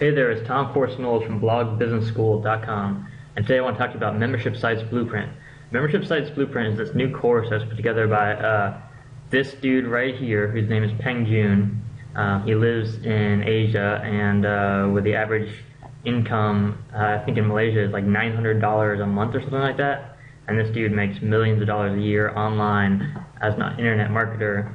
Hey there, it's Tom Corson-Knowles from blogbusinessschool.com, and today I want to talk to you about Membership Sites Blueprint. Membership Sites Blueprint is this new course that's put together by uh, this dude right here, whose name is Peng Joon. Uh, he lives in Asia, and uh, with the average income, uh, I think in Malaysia, is like $900 a month or something like that. And this dude makes millions of dollars a year online as an internet marketer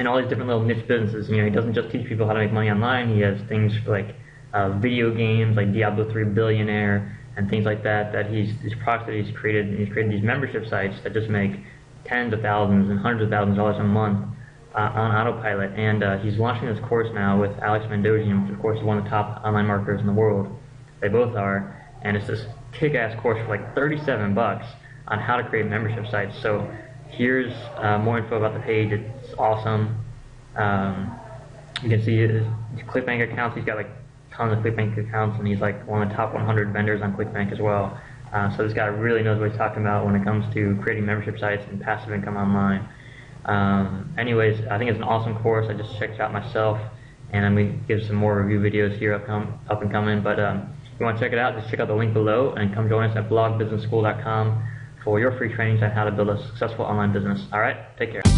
and all these different little niche businesses. You know, he doesn't just teach people how to make money online. He has things like uh, video games, like Diablo 3 Billionaire, and things like that. That he's these products that he's created. And he's created these membership sites that just make tens of thousands and hundreds of thousands of dollars a month uh, on autopilot. And uh, he's launching this course now with Alex Mandossian, which of course is one of the top online marketers in the world. They both are, and it's this kick-ass course for like 37 bucks on how to create membership sites. So here's uh, more info about the page. It's awesome. Um, you can see his ClickBank accounts. He's got like tons of ClickBank accounts, and he's like one of the top 100 vendors on ClickBank as well. Uh, so this guy really knows what he's talking about when it comes to creating membership sites and passive income online. Um, anyways, I think it's an awesome course. I just checked it out myself, and I'm going to give some more review videos here up, come, up and coming. But um, if you want to check it out, just check out the link below and come join us at blogbusinessschool.com for your free trainings on how to build a successful online business. All right, take care.